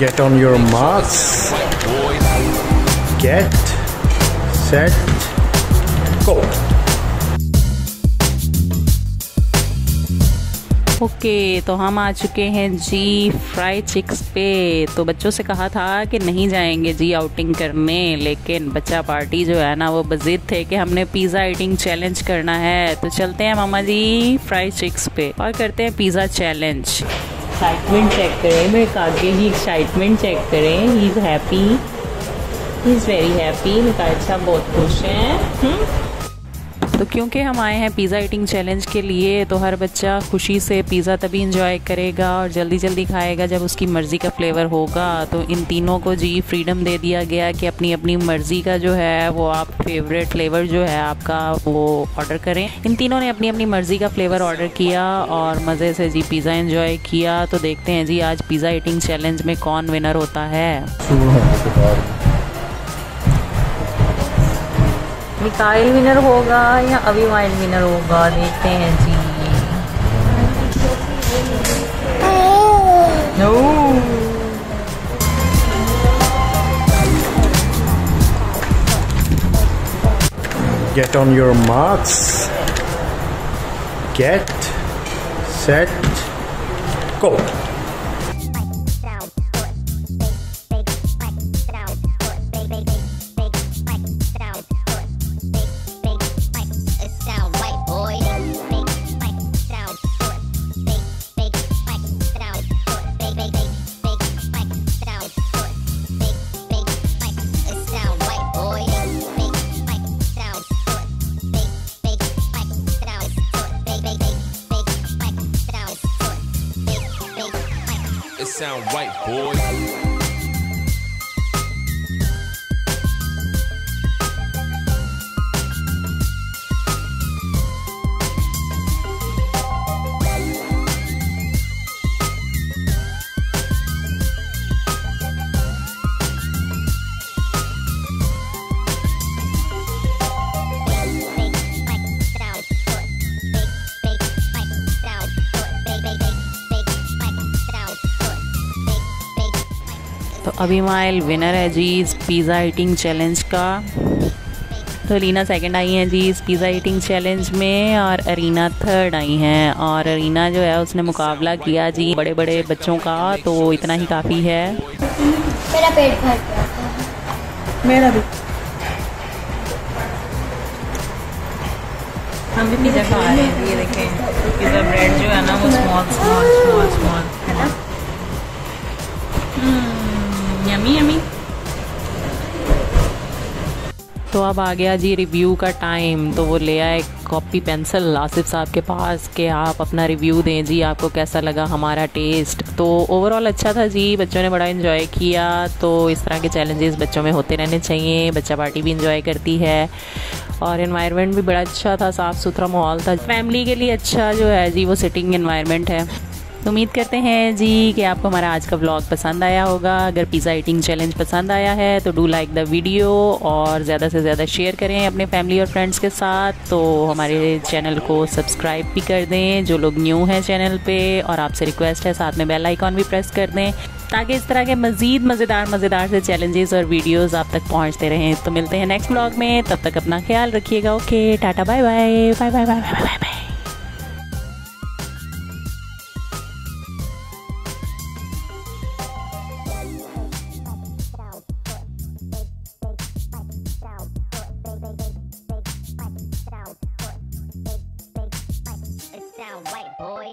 Get on your marks. Get set go. Okay okay, तो हम आ चुके हैं जी फ्राई चिक्स पे तो बच्चों से कहा था कि नहीं जाएँगे जी आउटिंग करने लेकिन बच्चा पार्टी जो है ना वो बजिद थे कि हमने पिज़्ज़ा ईटिंग चैलेंज करना है तो चलते हैं मामा जी फ्राई चिक्स पे और करते हैं पिज़्ज़ा चैलेंज एक्साइटमेंट चेक करें, मेरे आगे की एक्साइटमेंट चेक करें he is happy he is very happy मेरा अच्छा बहुत खुश हैं हम्म? तो क्योंकि हम आए हैं पिज़्ज़ा ईटिंग चैलेंज के लिए तो हर बच्चा खुशी से पिज़्ज़ा तभी इंजॉय करेगा और जल्दी जल्दी खाएगा जब उसकी मर्ज़ी का फ्लेवर होगा। तो इन तीनों को जी फ्रीडम दे दिया गया कि अपनी अपनी मर्ज़ी का जो है, वो आप फेवरेट फ्लेवर जो है आपका वो ऑर्डर करें। इन तीनों ने अपनी अपनी मर्ज़ी का फ्लेवर ऑर्डर किया और मज़े से जी पिज़्ज़ा इंजॉय किया। तो देखते हैं जी आज पिज़्ज़ा ईटिंग चैलेंज में कौन विनर होता है। मिकाइल विनर होगा या अभिमाइल विनर होगा देखते हैं जी no Get on your marks. Get set go. Sound right, boy. तो अभी माइल विनर है जी इस पिज़्ज़ा ईटिंग चैलेंज का। तो रीना सेकंड आई हैं जी इस पिज़्ज़ा ईटिंग चैलेंज में और अरीना थर्ड आई हैं। और अरीना जो है उसने मुकाबला किया जी बड़े बड़े बच्चों का तो इतना ही काफ़ी है। मेरा पेट भर गया मेरा भी। हम भी पिज़्ज़ा खा रहे हैं ये देखें। पिज़्ज़ा ब्रेड जो है ना वो स्मॉल स्मॉल स्मॉल स्मॉल है ना? तो अब आ गया जी रिव्यू का टाइम तो वो ले आए कॉपी पेंसिल आसिफ साहब के पास कि आप अपना रिव्यू दें जी, आपको कैसा लगा हमारा टेस्ट तो ओवरऑल अच्छा था जी, बच्चों ने बड़ा इन्जॉय किया. तो इस तरह के चैलेंजेस बच्चों में होते रहने चाहिए, बच्चा पार्टी भी इन्जॉय करती है. और इन्वायरमेंट भी बड़ा अच्छा था साफ़ सुथरा माहौल था. फैमिली के लिए अच्छा जो है जी, वो सिटिंग इन्वायरमेंट है। तो उम्मीद करते हैं जी कि आपको हमारा आज का ब्लॉग पसंद आया होगा। अगर पिज़्ज़ा ईटिंग चैलेंज पसंद आया है तो डू लाइक द वीडियो और ज़्यादा से ज़्यादा शेयर करें अपने फैमिली और फ्रेंड्स के साथ। तो हमारे चैनल को सब्सक्राइब भी कर दें, जो लोग न्यू हैं चैनल पे, और आपसे रिक्वेस्ट है, साथ में बेल आइकॉन भी प्रेस कर दें, ताकि इस तरह के मज़ीद, मज़ेदार मज़ेदार से चैलेंजेस और वीडियोज़ आप तक पहुँचते रहें। तो मिलते हैं नेक्स्ट ब्लॉग में, तब तक अपना ख्याल रखिएगा। Okay tata bye bye bye bye bye bye bye white boy.